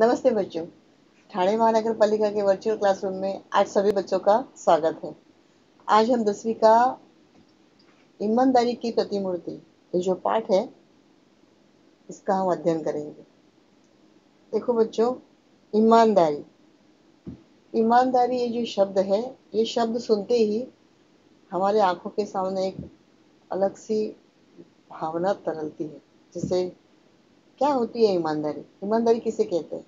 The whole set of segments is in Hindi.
नमस्ते बच्चों। ठाणे महानगर पालिका के वर्चुअल क्लासरूम में आज सभी बच्चों का स्वागत है। आज हम दसवीं का ईमानदारी की प्रतिमूर्ति, ये जो पाठ है, इसका हम अध्ययन करेंगे। देखो बच्चों, ईमानदारी। ईमानदारी ये जो शब्द है, ये शब्द सुनते ही हमारे आँखों के सामने एक अलग सी भावना तरलती है। जिसे क्या होती है ईमानदारी? ईमानदारी किसे कहते हैं?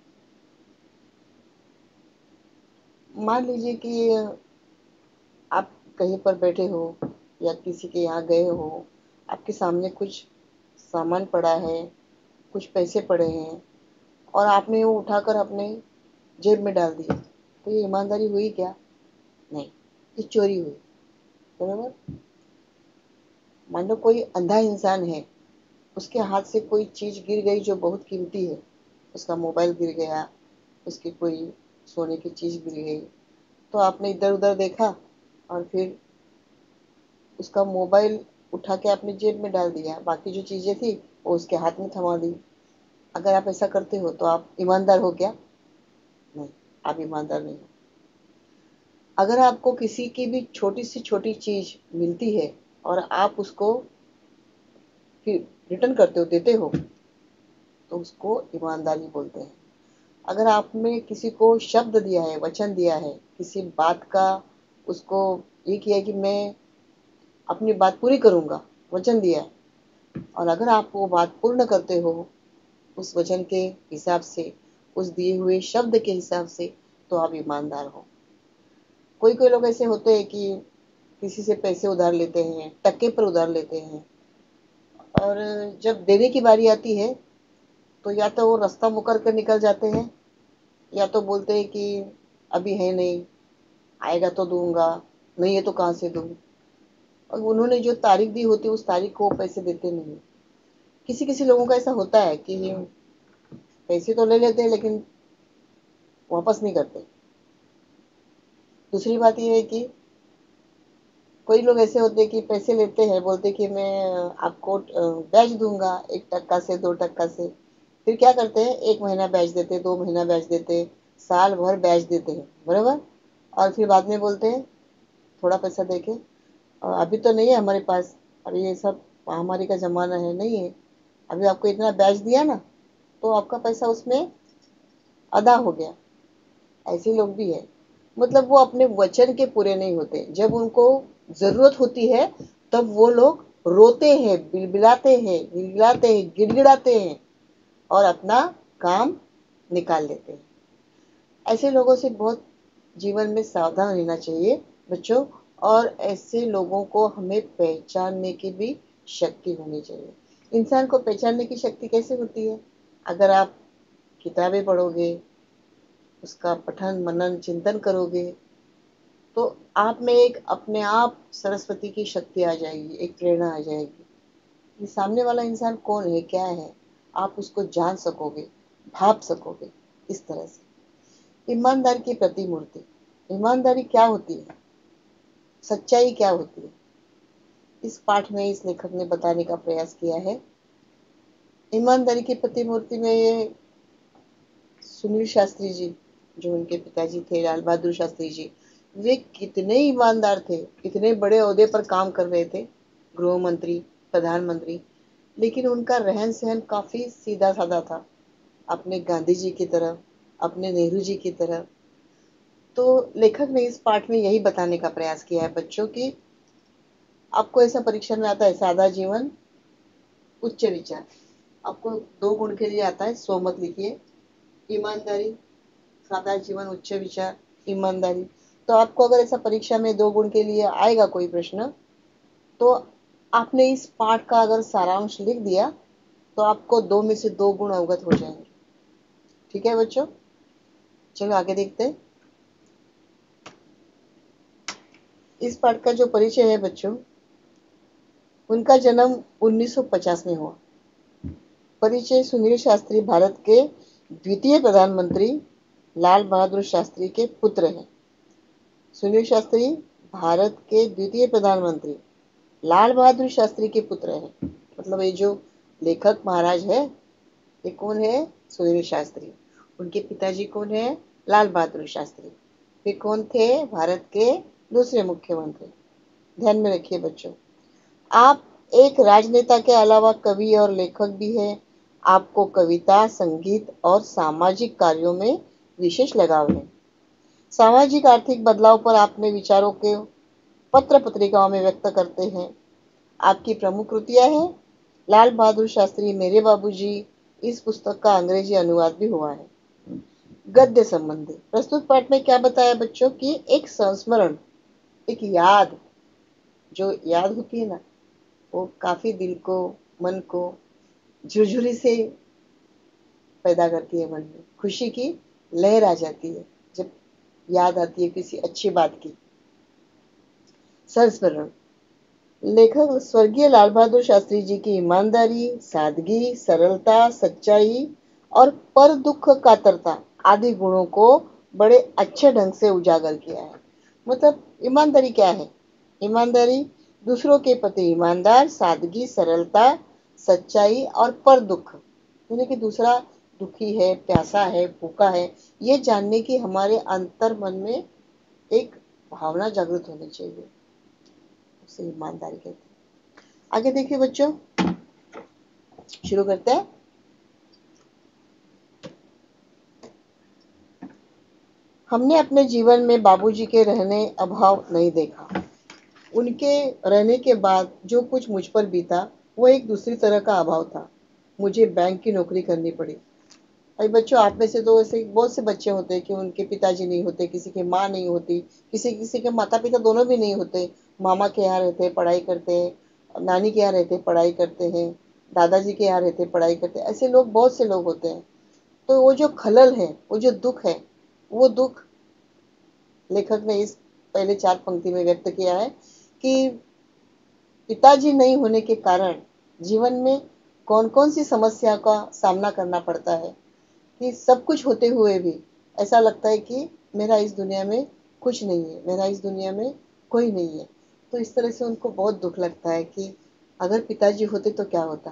मान लीजिए कि आप कहीं पर बैठे हो या किसी के यहाँ गए हो, आपके सामने कुछ सामान पड़ा है, कुछ पैसे पड़े हैं और आपने वो उठाकर अपने जेब में डाल दिया तो ये ईमानदारी हुई क्या? नहीं, ये चोरी हुई, बराबर? मान लो कोई अंधा इंसान है उसके हाथ से कोई चीज़ गिर गई जो बहुत कीमती है। उसका मोबाइल गिर गया, उसकी कोई सोने की चीज़ गिर गई। तो आपने इधर उधर देखा और फिर उसका मोबाइल उठा के आपने जेब में डाल दिया। बाकी जो चीज़ें थी, वो उसके हाथ में थमा दी। अगर आप ऐसा करते हो तो आप ईमानदार हो क्या? नहीं, आप ईमानदार नहीं हो। अगर आपको किसी की भी छोटी से छोटी चीज़ मिलती है और आप उसको फिर रिटर्न करते हो देते हो तो उसको ईमानदारी बोलते हैं। अगर आपने किसी को शब्द दिया है, वचन दिया है, किसी बात का उसको ये किया कि मैं अपनी बात पूरी करूँगा, वचन दिया है, और अगर आप वो बात पूर्ण करते हो, उस वचन के हिसाब से, उस दिए हुए शब्द के हिसाब से तो आप ईमानदार हो। कोई कोई लोग ऐसे होते हैं कि किसी से पैसे उधार लेते हैं, टक्के पर उधार लेते हैं और जब देने की बारी आती है तो या तो वो रास्ता मुकर कर निकल जाते हैं, या तो बोलते हैं कि अभी है नहीं, आएगा तो दूँगा, नहीं है तो कहाँ से दूँ? और उन्होंने जो तारीख दी होती है, उस तारीख को पैसे देते नहीं किसी किसी लोगों का ऐसा होता है कि पैसे तो ले लेते हैं, लेकिन वापस नहीं करते। दूसरी बात यह है कि कोई लोग ऐसे होते कि पैसे लेते हैं, बोलते कि मैं आपको बैच दूँगा एक टक्का से, दो टक्का से। फिर क्या करते हैं? एक महीना बैच देते दो महीना बैच देते साल भर बैच देते हैं, बराबर? और फिर बाद में बोलते हैं, थोड़ा पैसा देके अभी तो नहीं है हमारे पास अभी ये सब महामारी का ज़माना है, नहीं है। अभी आपको इतना बैच दिया ना तो आपका पैसा उसमें अदा हो गया। ऐसे लोग भी है। मतलब वो अपने वचन के पूरे नहीं होते। जब उनको ज़रूरत होती है, तब वो लोग रोते हैं, बिलबिलाते हैं गिड़गिड़ाते हैं गिड़गिड़ाते हैं और अपना काम निकाल लेते हैं। ऐसे लोगों से बहुत जीवन में सावधान रहना चाहिए बच्चों, और ऐसे लोगों को हमें पहचानने की भी शक्ति होनी चाहिए। इंसान को पहचानने की शक्ति कैसे होती है? अगर आप किताबें पढ़ोगे उसका पठन, मनन, चिंतन करोगे तो आप में एक अपने आप सरस्वती की शक्ति आ जाएगी, एक प्रेरणा आ जाएगी। कि सामने वाला इंसान कौन है, क्या है? आप उसको जान सकोगे, भाप सकोगे, इस तरह से। ईमानदार की प्रतिमूर्ति। ईमानदारी क्या होती है? सच्चाई क्या होती है? इस पाठ में, इस लेखक ने बताने का प्रयास किया है। ईमानदारी की प्रतिमूर्ति में ये सुनील शास्त्री जी जो उनके पिताजी थे, लाल बहादुर शास्त्री जी, वे कितने ईमानदार थे, कितने बड़े अहदे पर काम कर रहे थे, गृह मंत्री, प्रधानमंत्री, लेकिन उनका रहन सहन काफ़ी सीधा साधा था, अपने गांधी जी की तरह अपने नेहरू जी की तरह तो लेखक ने इस पाठ में यही बताने का प्रयास किया है बच्चों की, आपको ऐसा परीक्षा में आता है, सादा जीवन, उच्च विचार। आपको दो गुण के लिए आता है, सो मत लिखिए, ईमानदारी सादा जीवन, उच्च विचार, ईमानदारी। तो आपको अगर ऐसा परीक्षा में दो गुण के लिए आएगा कोई प्रश्न तो आपने इस पाठ का अगर सारांश लिख दिया तो आपको दो में से दो गुण अवगत हो जाएँगे। ठीक है बच्चों? चलो आगे देखते हैं। इस पाठ का जो परिचय है बच्चों, उनका जन्म 1950 में हुआ। परिचय सुनील शास्त्री, भारत के द्वितीय प्रधानमंत्री लाल बहादुर शास्त्री के पुत्र हैं। सुनील शास्त्री भारत के द्वितीय प्रधानमंत्री। लाल बहादुर शास्त्री के पुत्र हैं। मतलब ये जो लेखक महाराज है, ये कौन है? सुनील शास्त्री। उनके पिताजी कौन है? लाल बहादुर शास्त्री। वे कौन थे? भारत के दूसरे मुख्यमंत्री। ध्यान में रखिए बच्चों। आप एक राजनेता के अलावा कवि और लेखक भी हैं। आपको कविता, संगीत और सामाजिक कार्यों में विशेष लगाव है। सामाजिक, आर्थिक बदलाव पर आपने विचारों के पत्र पत्रिकाओं में व्यक्त करते हैं। आपकी प्रमुख कृतियाँ हैं। लाल बहादुर शास्त्री, मेरे बाबूजी, इस पुस्तक का अंग्रेज़ी अनुवाद भी हुआ है। गद्य संबंधी। प्रस्तुत पाठ में क्या बताया बच्चों की एक संस्मरण, एक याद, जो याद होती है ना, वो काफ़ी दिल को, मन को झुरझुरी से पैदा करती है मन में। खुशी की लहर आ जाती है, जब याद आती है किसी अच्छी बात की। संस्मरण। लेखक स्वर्गीय लाल बहादुर शास्त्री जी की ईमानदारी, सादगी, सरलता, सच्चाई और पर दुख, कातरता आदि गुणों को बड़े अच्छे ढंग से उजागर किया है। मतलब ईमानदारी क्या है? ईमानदारी दूसरों के प्रति ईमानदार, सादगी, सरलता, सच्चाई और पर दुख। यानी कि दूसरा दुखी है, प्यासा है, भूखा है, ये जानने की हमारे अंतर मन में एक भावना जागृत होनी चाहिए। उसे ईमानदारी कहते हैं। आगे देखिए बच्चों, शुरू करते हैं। हमने अपने जीवन में बाबूजी के रहने अभाव नहीं देखा। उनके रहने के बाद जो कुछ मुझ पर बीता, वो एक दूसरी तरह का अभाव था। मुझे बैंक की नौकरी करनी पड़ी। अभी बच्चों, आप में से तो ऐसे बहुत से बच्चे होते हैं कि उनके पिताजी नहीं होते, किसी की माँ नहीं होती, किसी किसी के माता पिता दोनों भी नहीं होते। मामा के यहाँ रहते, पढ़ाई करते हैं, नानी के यहाँ रहते, पढ़ाई करते हैं, दादाजी के यहाँ रहते, पढ़ाई करते हैं। ऐसे लोग, बहुत से लोग होते हैं। तो वो जो खलल है, वो जो दुख है, वो दुख लेखक ने इस पहले चार पंक्ति में व्यक्त किया है कि पिताजी नहीं होने के कारण जीवन में कौन कौन सी समस्या का सामना करना पड़ता है? कि सब कुछ होते हुए भी ऐसा लगता है कि मेरा इस दुनिया में कुछ नहीं है, मेरा इस दुनिया में कोई नहीं है। तो इस तरह से उनको बहुत दुख लगता है कि अगर पिताजी होते तो क्या होता?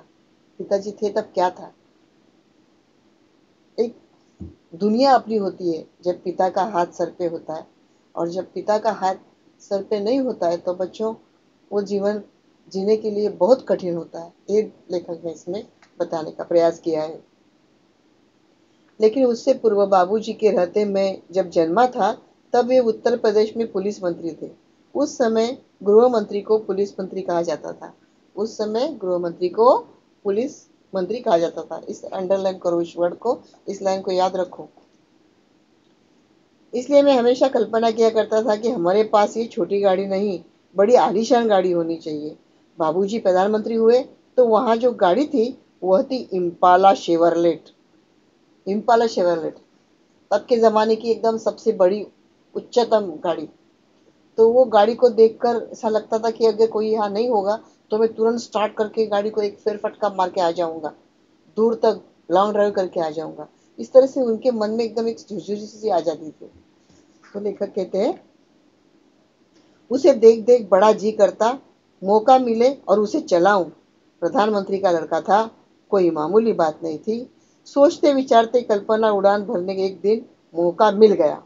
पिताजी थे तब क्या था? एक दुनिया अपनी होती है, जब पिता का हाथ सर पे होता है और जब पिता का हाथ सर पे नहीं होता है तो बच्चों, वो जीवन जीने के लिए बहुत कठिन होता है। ये लेखक ने इसमें बताने का प्रयास किया है। लेकिन उससे पूर्व बाबूजी के रहते मैं जब जन्मा था, तब वे उत्तर प्रदेश में पुलिस मंत्री थे। उस समय गृह मंत्री को पुलिस मंत्री कहा जाता था। उस समय गृह मंत्री को पुलिस मंत्री कहा जाता था। इस अंडरलाइन करो, इस वर्ड को, इस लाइन को याद रखो। इसलिए मैं हमेशा कल्पना किया करता था कि हमारे पास ये छोटी गाड़ी नहीं, बड़ी आलीशान गाड़ी होनी चाहिए। बाबूजी प्रधानमंत्री हुए तो वहाँ जो गाड़ी थी, वह थी इम्पाला शेवरलेट। इम्पाला शेवरलेट तब के ज़माने की एकदम सबसे बड़ी उच्चतम गाड़ी। तो वो गाड़ी को देखकर ऐसा लगता था कि अगर कोई यहाँ नहीं होगा तो मैं तुरंत स्टार्ट करके गाड़ी को एक फेर फटका मार के आ जाऊँगा। दूर तक लॉन्ग ड्राइव करके आ जाऊँगा। इस तरह से उनके मन में एकदम एक झुझुझी सी आ जाती थी। तो लेखक कहते हैं, उसे देख देख बड़ा जी करता, मौका मिले और उसे चलाऊं। प्रधानमंत्री का लड़का था, कोई मामूली बात नहीं थी। सोचते विचारते कल्पना उड़ान भरने के एक दिन मौका मिल गया।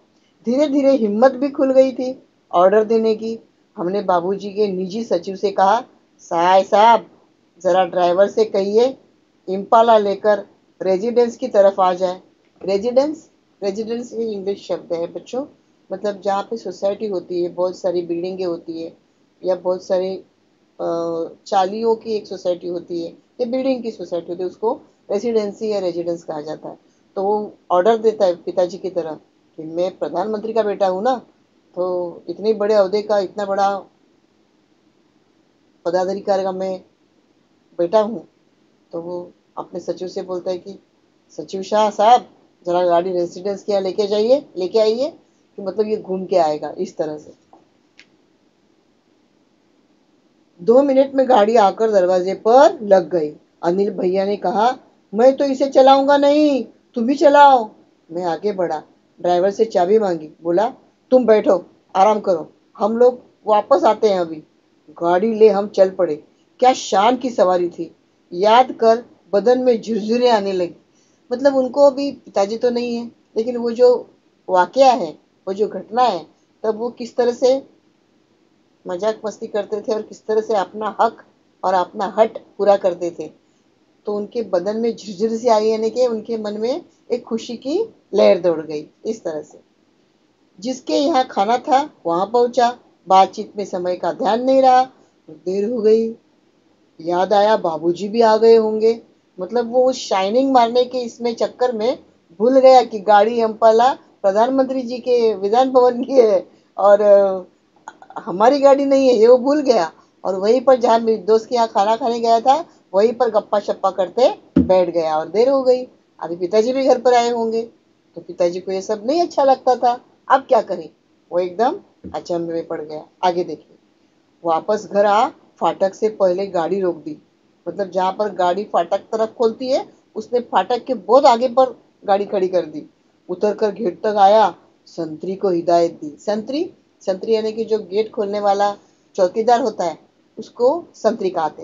धीरे धीरे हिम्मत भी खुल गई थी ऑर्डर देने की। हमने बाबूजी के निजी सचिव से कहा, साय साहब, जरा ड्राइवर से कहिए, इम्पाला लेकर रेजिडेंस की तरफ़ आ जाए। रेजिडेंस? रेजिडेंस ये इंग्लिश शब्द है बच्चों। मतलब जहाँ पे सोसाइटी होती है, बहुत सारी बिल्डिंगें होती है, या बहुत सारी चालियों की एक सोसाइटी होती है, या बिल्डिंग की सोसाइटी होती है, उसको रेसिडेंसी या रेजिडेंस कहा जाता है। तो वो ऑर्डर देता है पिताजी की तरह कि मैं प्रधानमंत्री का बेटा हूँ ना तो इतने बड़े अहदे का, इतना बड़ा पदाधिकारी का मैं बेटा हूँ। तो वो अपने सचिव से बोलता है कि, सचिव शाह साहब, जरा गाड़ी रेसिडेंस के यहाँ लेके जाइए, लेके आइए, कि मतलब ये घूम के आएगा इस तरह से। दो मिनट में गाड़ी आकर दरवाजे पर लग गई। अनिल भैया ने कहा मैं तो इसे चलाऊँगा नहीं, तुम ही चलाओ। मैं आगे बढ़ा, ड्राइवर से चाबी मांगी, बोला, तुम बैठो, आराम करो, हम लोग वापस आते हैं अभी। गाड़ी ले हम चल पड़े। क्या शान की सवारी थी। याद कर बदन में झुरझुरे आने लगी। मतलब उनको अभी पिताजी तो नहीं है, लेकिन वो जो वाकया है, वो जो घटना है, तब वो किस तरह से मज़ाक मस्ती करते थे और किस तरह से अपना हक और अपना हट पूरा करते थे। तो उनके बदन में झुरझुर सी आई यानी कि उनके मन में एक खुशी की लहर दौड़ गई, इस तरह से। जिसके यहाँ खाना था, वहाँ पहुँचा। बातचीत में समय का ध्यान नहीं रहा देर हो गई। याद आया, बाबूजी भी आ गए होंगे। मतलब वो उस शाइनिंग मारने के इसमें चक्कर में भूल गया कि गाड़ी अम्पाला प्रधानमंत्री जी के विधान भवन की है, और हमारी गाड़ी नहीं है, ये वो भूल गया। और वहीं पर जहाँ दोस्त के यहाँ खाना खाने गया था वहीं पर गप्पा शप्पा करते बैठ गया और देर हो गई। अभी पिताजी भी घर पर आए होंगे तो पिताजी को ये सब नहीं अच्छा लगता था। अब क्या करें? वो एकदम अचंभे में पड़ गया। आगे देखिए। वापस घर आ, फाटक से पहले गाड़ी रोक दी। मतलब जहाँ पर गाड़ी फाटक तरफ़ खोलती है, उसने फाटक के बहुत आगे पर गाड़ी खड़ी कर दी। उतर कर गेट तक आया, संतरी को हिदायत दी। संतरी? संतरी यानी कि जो गेट खोलने वाला चौकीदार होता है, उसको संतरी कहते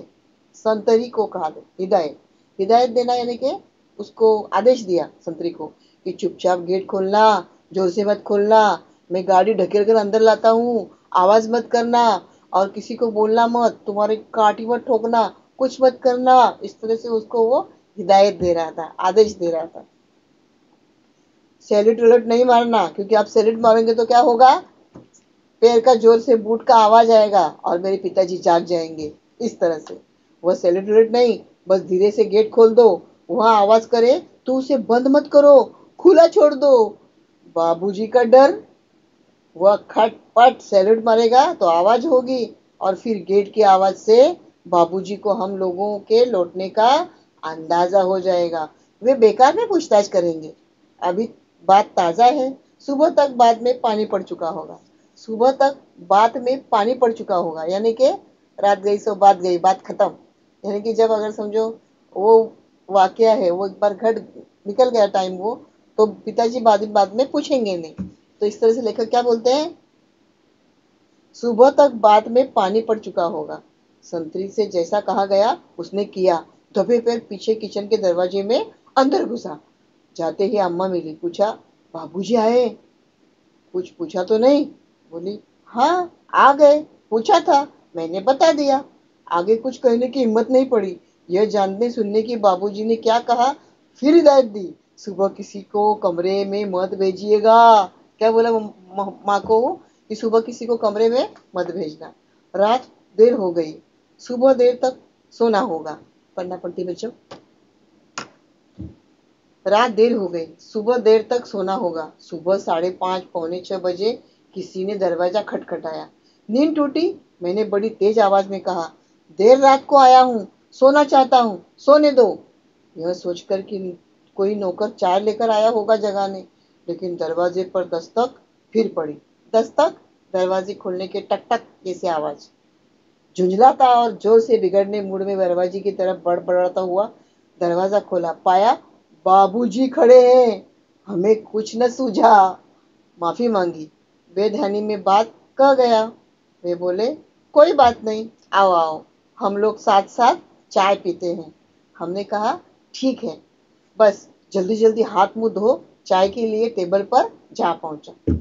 संतरी को कहा हिदायत। हिदायत देना यानी कि उसको आदेश दिया संतरी को कि चुपचाप गेट खोलना, ज़ोर से मत खोलना, मैं गाड़ी ढकेल कर अंदर लाता हूँ, आवाज़ मत करना और किसी को बोलना मत, तुम्हारी काटी मत ठोकना, कुछ मत करना। इस तरह से उसको वो हिदायत दे रहा था, आदेश दे रहा था। सैल्यूट वैल्यूट नहीं मारना, क्योंकि आप सैल्यूट मारेंगे तो क्या होगा? पैर का ज़ोर से बूट का आवाज़ आएगा और मेरे पिताजी जाग जाएँगे। इस तरह से। वह वैल्यूट नहीं, बस धीरे से गेट खोल दो, वहाँ आवाज़ करे तो उसे बंद मत करो, खुला छोड़ दो। बाबूजी का डर, वह खटपट सैल्यूट मारेगा तो आवाज़ होगी। और फिर गेट की आवाज़ से बाबूजी को हम लोगों के लौटने का अंदाज़ा हो जाएगा। वे बेकार में पूछताछ करेंगे। अभी बात ताज़ा है। सुबह तक बाद में पानी पड़ चुका होगा। सुबह तक बात में पानी पड़ चुका होगा। यानी कि रात गई सो बात गई, बात खत्म। यानी कि जब अगर समझो वो वाक्य है, वो एक बार घट, निकल गया टाइम वो तो पिताजी बाद बाद में पूछेंगे नहीं। तो इस तरह से लेखक क्या बोलते हैं? सुबह तक बाद में पानी पड़ चुका होगा। संतरी से जैसा कहा गया, उसने किया। दबे पैर पीछे किचन के दरवाजे में अंदर घुसा। जाते ही अम्मा मिली, पूछा, बाबूजी आए? कुछ पूछा तो नहीं। बोली हाँ आ गए। पूछा था, मैंने बता दिया। आगे कुछ कहने की हिम्मत नहीं पड़ी। यह जानने सुनने की बाबूजी ने क्या कहा? फिर हिदायत दी, सुबह किसी को कमरे में मत भेजिएगा। क्या बोला माँ को कि सुबह किसी को कमरे में मत भेजना। रात देर हो गई, सुबह देर तक सोना होगा। पढ़ना पड़ती बच्चों। रात देर हो गई, सुबह देर तक सोना होगा। सुबह साढ़े पाँच, पौने छह बजे किसी ने दरवाज़ा खटखटाया। नींद टूटी, मैंने बड़ी तेज आवाज़ में कहा देर रात को आया हूँ, सोना चाहता हूँ, सोने दो। यह सोचकर कि कोई नौकर चाय लेकर आया होगा जगाने, लेकिन दरवाजे पर दस्तक फिर पड़ी। दस्तक? दरवाजे खोलने के टक टक जैसे आवाज़। झुंझलाता और ज़ोर से बिगड़ने मूड में दरवाजे की तरफ़ बढ़ बढ़ता हुआ दरवाज़ा खोला। पाया, बाबूजी खड़े हैं। हमें कुछ न सूझा। माफ़ी मांगी। बेध्यानी में बात कह गया। वे बोले, कोई बात नहीं, आओ आओ। हम लोग साथ साथ चाय पीते हैं। हमने कहा, ठीक है, बस जल्दी जल्दी हाथ मुँह धो, चाय के लिए टेबल पर जा पहुँचा।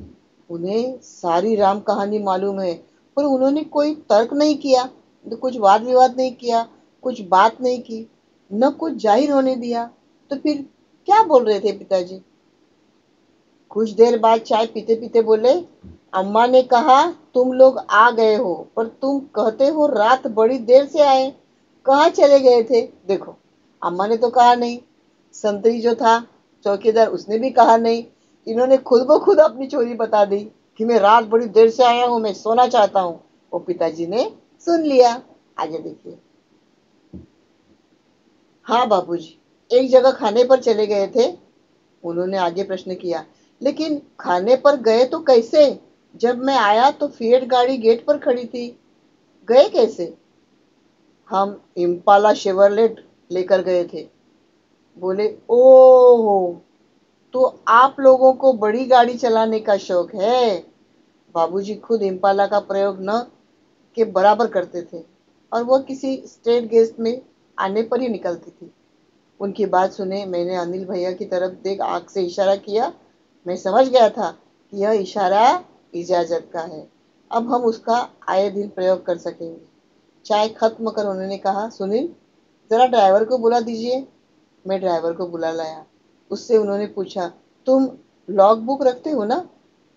उन्हें सारी राम कहानी मालूम है, पर उन्होंने कोई तर्क नहीं किया कुछ वाद विवाद नहीं किया, कुछ बात नहीं की, न कुछ ज़ाहिर होने दिया। तो फिर क्या बोल रहे थे पिताजी? कुछ देर बाद चाय पीते पीते बोले अम्मा ने कहा, तुम लोग आ गए हो, पर तुम कहते हो रात बड़ी देर से आए। कहा चले गए थे? देखो। अम्मा ने तो कहा नहीं। संतरी जो था, चौकीदार उसने भी कहा नहीं। इन्होंने खुद ब खुद अपनी चोरी बता दी कि मैं रात बड़ी देर से आया हूँ, मैं सोना चाहता हूँ। वो पिताजी ने सुन लिया। आगे देखिए। हाँ बाबूजी एक जगह खाने पर चले गए थे। उन्होंने आगे प्रश्न किया, लेकिन खाने पर गए तो कैसे? जब मैं आया तो फिएट गाड़ी गेट पर खड़ी थी। गए कैसे? हम इम्पाला शेवरलेट लेकर गए थे। बोले ओ हो तो आप लोगों को बड़ी गाड़ी चलाने का शौक है। बाबूजी खुद इम्पाला का प्रयोग न के बराबर करते थे और वह किसी स्टेट गेस्ट में आने पर ही निकलती थी। उनकी बात सुने मैंने अनिल भैया की तरफ़ देख आग से इशारा किया। मैं समझ गया था कि यह इशारा इजाज़त का है। अब हम उसका आए दिन प्रयोग कर सकेंगे। चाय खत्म कर उन्होंने कहा, सुनील, जरा ड्राइवर को बुला दीजिए। मैं ड्राइवर को बुला लाया। उससे उन्होंने पूछा, तुम लॉग बुक रखते हो ना?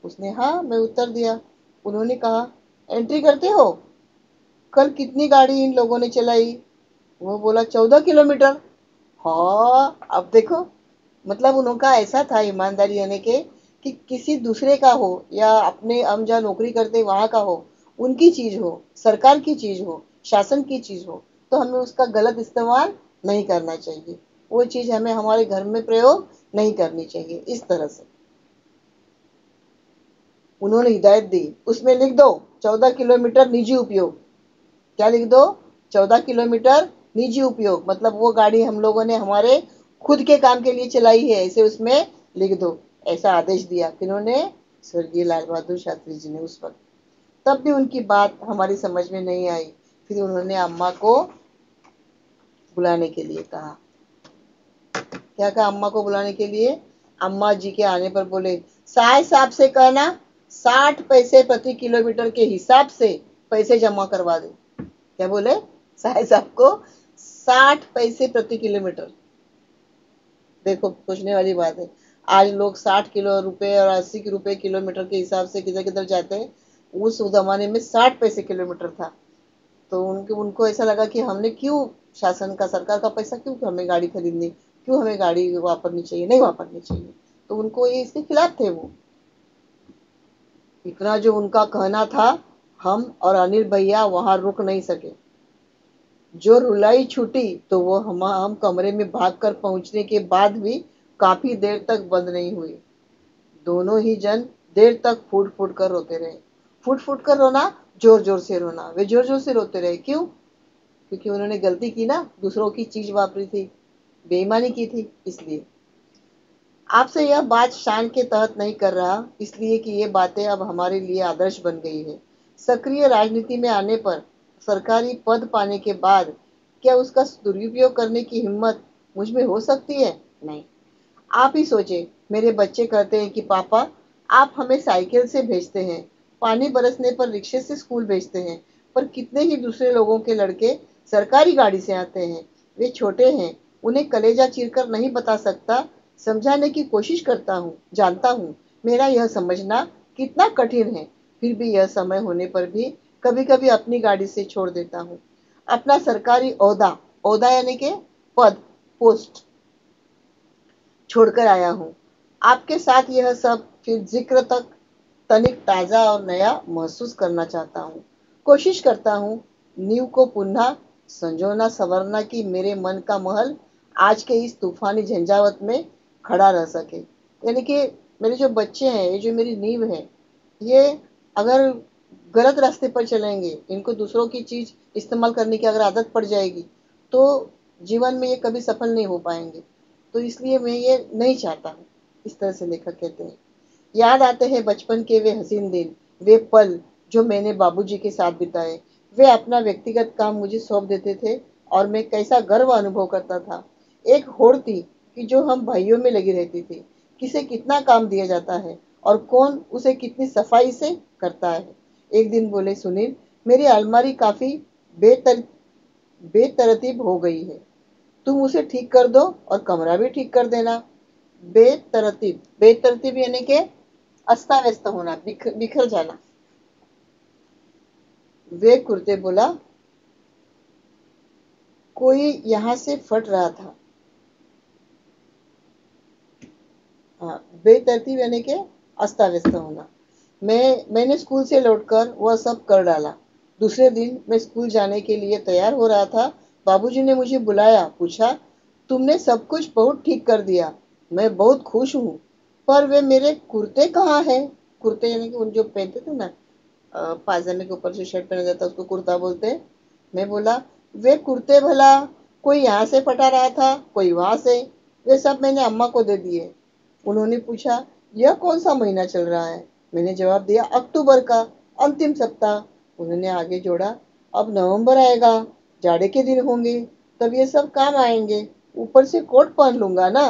उसने हाँ मैं उत्तर दिया। उन्होंने कहा, एंट्री करते हो? कल कितनी गाड़ी इन लोगों ने चलाई? वो बोला, चौदह किलोमीटर। हाँ अब देखो। मतलब उनका ऐसा था ईमानदारी यानी के कि किसी दूसरे का हो या अपने हम जहाँ नौकरी करते वहाँ का हो, उनकी चीज़ हो, सरकार की चीज़ हो, शासन की चीज़ हो तो हमें उसका गलत इस्तेमाल नहीं करना चाहिए। वो चीज़ हमें हमारे घर में प्रयोग नहीं करनी चाहिए, इस तरह से। उन्होंने हिदायत दी, उसमें लिख दो, चौदह किलोमीटर निजी उपयोग। क्या लिख दो? चौदह किलोमीटर निजी उपयोग मतलब वो गाड़ी हम लोगों ने हमारे खुद के काम के लिए चलाई है, ऐसे उसमें लिख दो। ऐसा आदेश दिया किन्होंने स्वर्गीय लाल बहादुर शास्त्री जी ने उस वक्त। तब भी उनकी बात हमारी समझ में नहीं आई। फिर उन्होंने अम्मा को बुलाने के लिए कहा। क्या कहा अम्मा को बुलाने के लिए? अम्मा जी के आने पर बोले, साय साहब से कहना, साठ पैसे प्रति किलोमीटर के हिसाब से पैसे जमा करवा दे। क्या बोले? साय साहब को, साठ पैसे प्रति किलोमीटर। देखो, पूछने वाली बात है। आज लोग साठ किलो रुपए और अस्सी रुपए किलोमीटर के हिसाब से किधर किधर जाते हैं, उस जमाने में साठ पैसे किलोमीटर था। तो उनके उनको ऐसा लगा कि हमने क्यों शासन का, सरकार का पैसा क्यों हमें गाड़ी खरीदनी? क्यों हमें गाड़ी वापरनी चाहिए, नहीं वापरनी चाहिए? तो उनको ये इसके खिलाफ थे वो। इतना जो उनका कहना था, हम और अनिल भैया वहाँ रुक नहीं सके। जो रुलाई छूटी तो वो हम हम कमरे में भागकर पहुँचने के बाद भी काफ़ी देर तक बंद नहीं हुई। दोनों ही जन देर तक फूट फूट कर रोते रहे। फूट फूट कर रोना ज़ोर ज़ोर से रोना। वे ज़ोर ज़ोर से रोते रहे। क्यों? क्योंकि उन्होंने गलती की ना। दूसरों की चीज़ वापरी थी। बेईमानी की थी, इसलिए। आपसे यह बात शान के तहत नहीं कर रहा, इसलिए कि ये बातें अब हमारे लिए आदर्श बन गई है। सक्रिय राजनीति में आने पर सरकारी पद पाने के बाद क्या उसका दुरुपयोग करने की हिम्मत मुझमें हो सकती है? नहीं। आप ही सोचे मेरे बच्चे कहते हैं कि, पापा, आप हमें साइकिल से भेजते हैं, पानी बरसने पर रिक्शे से स्कूल भेजते हैं, पर कितने ही दूसरे लोगों के लड़के सरकारी गाड़ी से आते हैं, वे छोटे हैं, उन्हें कलेजा चीरकर नहीं बता सकता, समझाने की कोशिश करता हूँ, जानता हूँ, मेरा यह समझना कितना कठिन है, फिर भी यह समय होने पर भी कभी कभी अपनी गाड़ी से छोड़ देता हूँ। अपना सरकारी औदा औदा यानी के पद, पोस्ट। छोड़कर आया हूँ। आपके साथ यह सब फिर ज़िक्र तक तनिक ताज़ा और नया महसूस करना चाहता हूँ। कोशिश करता हूँ नींव को पुनः संजोना संवरना की मेरे मन का महल आज के इस तूफानी झंझावत में खड़ा रह सके। यानी कि मेरे जो बच्चे हैं, ये जो मेरी नींव है, ये अगर गलत रास्ते पर चलेंगे, इनको दूसरों की चीज़ इस्तेमाल करने की अगर आदत पड़ जाएगी तो जीवन में ये कभी सफल नहीं हो पाएँगे। तो इसलिए मैं ये नहीं चाहता हूँ, इस तरह से लेखक कहते हैं। याद आते हैं बचपन के वे हसीन दिन, वे पल जो मैंने बाबूजी के साथ बिताए। वे अपना व्यक्तिगत काम मुझे सौंप देते थे और मैं कैसा गर्व अनुभव करता था। एक होड़ थी कि जो हम भाइयों में लगी रहती थी, किसे कितना काम दिया जाता है और कौन उसे कितनी सफ़ाई से करता है। एक दिन बोले, सुनील, मेरी अलमारी काफ़ी बेतर, बेतरतीब हो गई है। तुम उसे ठीक कर दो और कमरा भी ठीक कर देना। बेतरतीब। बेतरतीब यानी के अस्ता व्यस्त होना बिखर, जाना। वे कुर्ते बोला कोई यहाँ से फट रहा था। हाँ बेतरतीब यानी के अस्ता व्यस्त होना। मैं मैंने स्कूल से लौटकर वह सब कर डाला। दूसरे दिन मैं स्कूल जाने के लिए तैयार हो रहा था बाबूजी ने मुझे बुलाया, पूछा, तुमने सब कुछ बहुत ठीक कर दिया। मैं बहुत खुश हूँ। पर वे मेरे कुर्ते कहाँ हैं? कुर्ते यानी कि उन जो पहनते थे ना पाजामे के ऊपर जो शर्ट पहना जाता उसको कुर्ता बोलते मैं बोला, वे कुर्ते भला, कोई यहाँ से फटा रहा था, कोई वहाँ से? वे सब मैंने अम्मा को दे दिए। उन्होंने पूछा, यह कौन सा महीना चल रहा है? मैंने जवाब दिया, अक्टूबर का, अंतिम सप्ताह। उन्होंने आगे जोड़ा, अब नवंबर आएगा। जाड़े के दिन होंगे, तब ये सब काम आएँगे। ऊपर से कोट पहन लूँगा ना?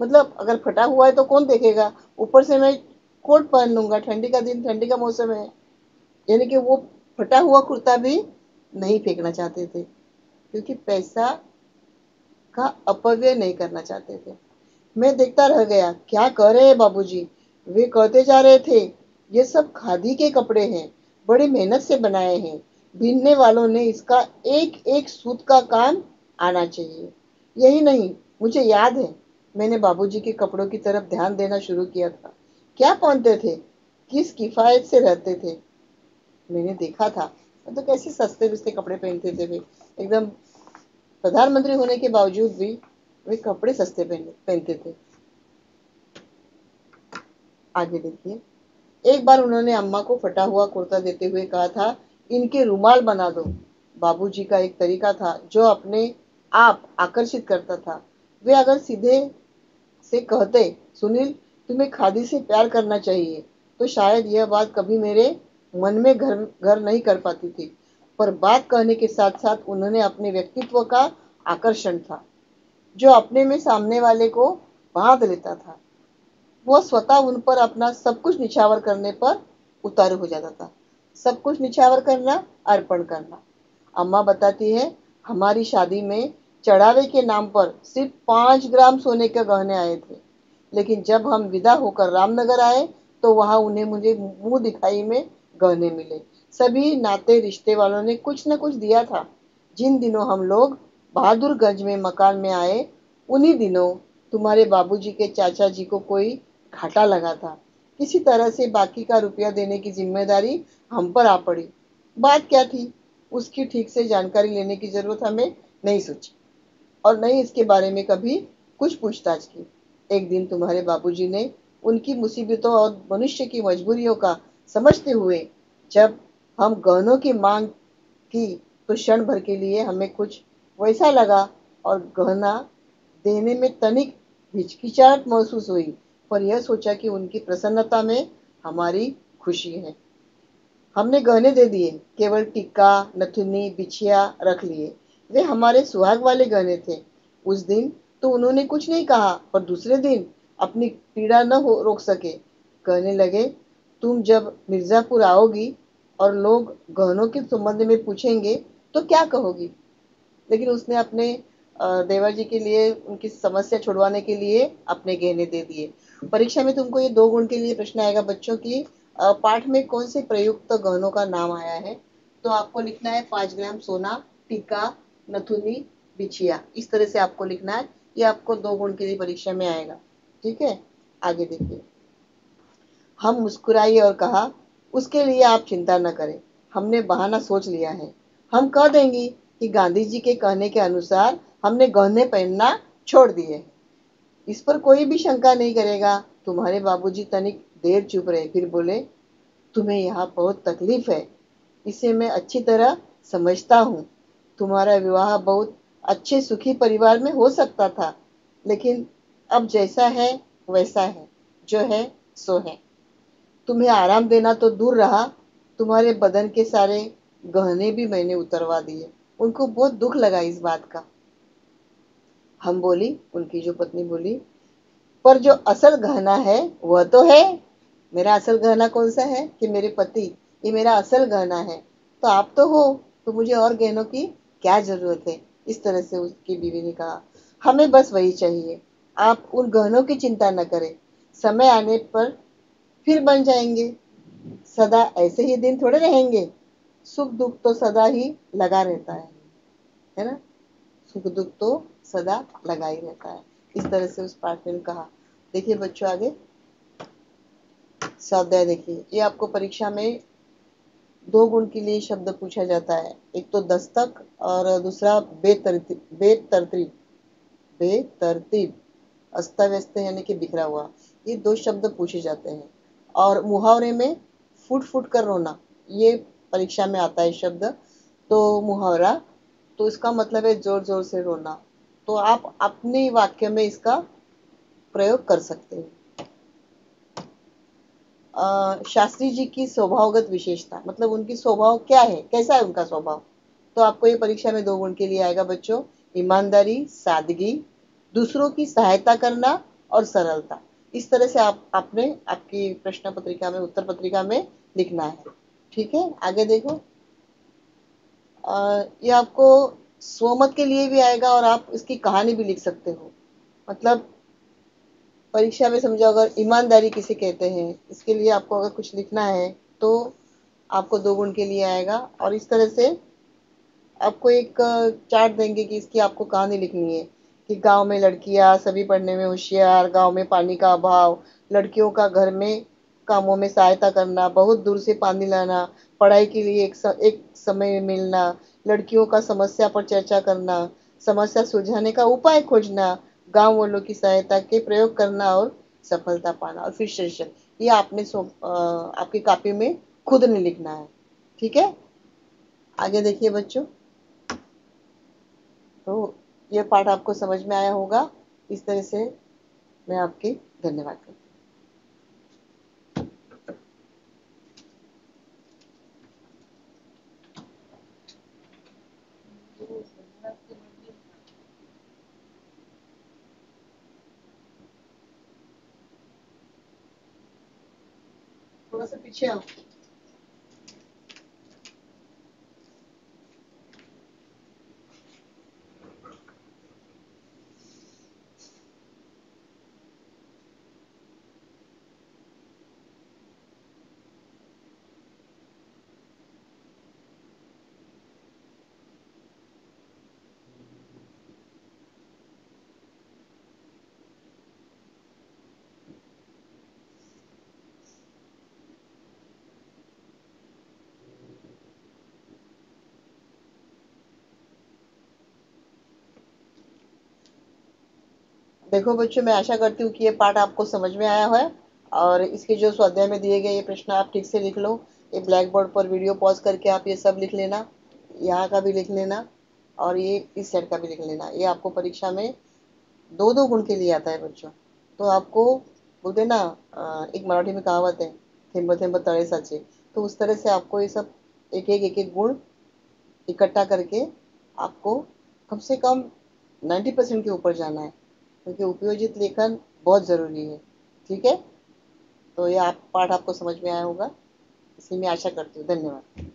मतलब अगर फटा हुआ है तो कौन देखेगा? ऊपर से मैं कोट पहन लूँगा। ठंडी का दिन, ठंडी का मौसम है। यानी कि वो फटा हुआ कुर्ता भी नहीं फेंकना चाहते थे, क्योंकि पैसा का अपव्यय नहीं करना चाहते थे। मैं देखता रह गया, क्या कर रहे हैं बाबूजी? वे कहते जा रहे थे, ये सब खादी के कपड़े हैं, बड़ी मेहनत से बनाए हैं। बीनने वालों ने इसका एक एक सूत का काम आना चाहिए। यही नहीं, मुझे याद है, मैंने बाबूजी के कपड़ों की तरफ़ ध्यान देना शुरू किया था। क्या पहनते थे? किस किफायत से रहते थे? मैंने देखा था। तो कैसे सस्ते बिस्ते कपड़े पहनते थे वे? एकदम प्रधानमंत्री होने के बावजूद भी वे कपड़े सस्ते पहनते थे। आगे देखिए। एक बार उन्होंने अम्मा को फटा हुआ कुर्ता देते हुए कहा था इनके रुमाल बना दो। बाबूजी का एक तरीका था जो अपने आप आकर्षित करता था। वे अगर सीधे से कहते, सुनील, तुम्हें खादी से प्यार करना चाहिए तो शायद यह बात कभी मेरे मन में घर घर नहीं कर पाती थी। पर बात कहने के साथ साथ उन्होंने अपने व्यक्तित्व का आकर्षण था, जो अपने में सामने वाले को बाँध लेता था। वह स्वतः उन पर अपना सब कुछ निछावर करने पर उतारू हो जाता था। सब कुछ निछावर करना, अर्पण करना। अम्मा बताती है, हमारी शादी में चढ़ावे के नाम पर सिर्फ़ पाँच ग्राम सोने के गहने आए थे। लेकिन जब हम विदा होकर रामनगर आए तो वहाँ उन्हें मुझे मुँह दिखाई में गहने मिले। सभी नाते रिश्ते वालों ने कुछ न कुछ दिया था। जिन दिनों हम लोग बहादुरगंज में मकान में आए, उन्हीं दिनों तुम्हारे बाबूजी के चाचा जी को कोई घाटा लगा था। किसी तरह से बाकी का रुपया देने की ज़िम्मेदारी हम पर आ पड़ी। बात क्या थी? उसकी ठीक से जानकारी लेने की ज़रूरत हमें नहीं सोची और नहीं इसके बारे में कभी कुछ पूछताछ की। एक दिन तुम्हारे बाबूजी ने उनकी मुसीबतों और मनुष्य की मजबूरियों का समझते हुए जब हम गहनों की मांग की तो क्षण भर के लिए हमें कुछ वैसा लगा और गहना देने में तनिक हिचकिचाहट महसूस हुई। पर यह सोचा कि उनकी प्रसन्नता में हमारी खुशी है। हमने गहने दे दिए, केवल टिक्का, नथुनी, बिछिया रख लिए। वे हमारे सुहाग वाले गहने थे। उस दिन तो उन्होंने कुछ नहीं कहा पर दूसरे दिन अपनी पीड़ा न हो, रोक सके। कहने लगे, तुम जब मिर्जापुर आओगी और लोग गहनों के संबंध में पूछेंगे तो क्या कहोगी? लेकिन उसने अपने देवर जी के लिए उनकी समस्या छुड़वाने के लिए अपने गहने दे दिए। परीक्षा में तुमको ये दो गुण के लिए प्रश्न आएगा बच्चों की पाठ में कौन से प्रयुक्त गहनों का नाम आया है? तो आपको लिखना है पाँच ग्राम सोना, टीका, नथुनी, बिछिया। इस तरह से आपको लिखना है। ये आपको दो गुण के लिए परीक्षा में आएगा। ठीक है? आगे देखिए। हम मुस्कुराइए और कहा, उसके लिए आप चिंता न करें। हमने बहाना सोच लिया है। हम कह देंगे कि गांधी जी के कहने के अनुसार हमने गहने पहनना छोड़ दिए। इस पर कोई भी शंका नहीं करेगा। तुम्हारे बाबूजी तनिक देर चुप रहे, फिर बोले, तुम्हें यहाँ बहुत तकलीफ़ है। इसे मैं अच्छी तरह समझता हूँ। तुम्हारा विवाह बहुत अच्छे सुखी परिवार में हो सकता था, लेकिन अब जैसा है, वैसा है। जो है, सो है। तुम्हें आराम देना तो दूर रहा। तुम्हारे बदन के सारे गहने भी मैंने उतरवा दिए। उनको बहुत दुख लगा इस बात का। हम बोली, उनकी जो पत्नी बोली, पर जो असल गहना है, वह तो है। मेरा असल गहना कौन सा है कि मेरे पति, ये मेरा असल गहना है। तो आप तो हो तो मुझे और गहनों की क्या ज़रूरत है? इस तरह से उसकी बीवी ने कहा। हमें बस वही चाहिए। आप उन गहनों की चिंता न करें। समय आने पर फिर बन जाएँगे। सदा ऐसे ही दिन थोड़े रहेंगे। सुख दुख तो सदा ही लगा रहता है। है ना? सुख दुख तो सदा लगा ही रहता है। इस तरह से उस पाठ ने कहा। देखिए बच्चों आगे। स्वाध्याय देखिए। ये आपको परीक्षा में दो गुण के लिए शब्द पूछा जाता है। एक तो दस्तक और दूसरा बेतरतीब। बेतरतीब। अस्ता व्यस्त यानी कि बिखरा हुआ। ये दो शब्द पूछे जाते हैं। और मुहावरे में फुट फुट कर रोना, ये परीक्षा में आता है शब्द। तो मुहावरा तो इसका मतलब है ज़ोर ज़ोर से रोना। तो आप अपने वाक्य में इसका प्रयोग कर सकते हैं। शास्त्री जी की स्वभावगत विशेषता मतलब उनकी स्वभाव क्या है? कैसा है उनका स्वभाव? तो आपको ये परीक्षा में दो गुण के लिए आएगा बच्चों ईमानदारी सादगी दूसरों की सहायता करना और सरलता। इस तरह से आप आपने आपकी प्रश्न पत्रिका में उत्तर पत्रिका में लिखना है। ठीक है? आगे देखो। आ, ये आपको स्वमत के लिए भी आएगा और आप इसकी कहानी भी लिख सकते हो। मतलब परीक्षा में समझो अगर ईमानदारी किसे कहते हैं इसके लिए आपको अगर कुछ लिखना है तो आपको दो गुण के लिए आएगा। और इस तरह से आपको एक चार्ट देंगे कि इसकी आपको कहानी लिखनी है कि गाँव में लड़कियाँ सभी पढ़ने में होशियार गाँव में पानी का अभाव लड़कियों का घर में कामों में सहायता करना बहुत दूर से पानी लाना पढ़ाई के लिए एक, स, एक समय मिलना लड़कियों का समस्या पर चर्चा करना समस्या सुलझाने का उपाय खोजना गाँव वालों की सहायता के प्रयोग करना और सफलता पाना और फिर शीर्षक ये आपने आपकी कापी में खुद ने लिखना है। ठीक है? आगे देखिए बच्चों। तो ये पाठ आपको समझ में आया होगा। इस तरह से मैं आपकी धन्यवाद करती थोड़ा सा देखो बच्चों, मैं आशा करती हूँ कि ये पाठ आपको समझ में आया है और इसके जो स्वाध्याय में दिए गए ये प्रश्न आप ठीक से लिख लो। ये ब्लैक बोर्ड पर वीडियो पॉज करके आप ये सब लिख लेना, यहाँ का भी लिख लेना और ये इस साइड का भी लिख लेना। ये आपको परीक्षा में दो दो गुण के लिए आता है बच्चों। तो आपको बोलते ना एक मराठी में कहावत है थेम्ब थेम्ब तड़े सचे। तो उस तरह से आपको ये सब एक एक एक एक गुण इकट्ठा करके आपको कम से कम 90 परसेंट के ऊपर जाना है। क्योंकि उपयोजित लेखन बहुत ज़रूरी है, ठीक है? तो ये आप, पाठ आपको समझ में आया होगा, इसी में आशा करती हूँ, धन्यवाद।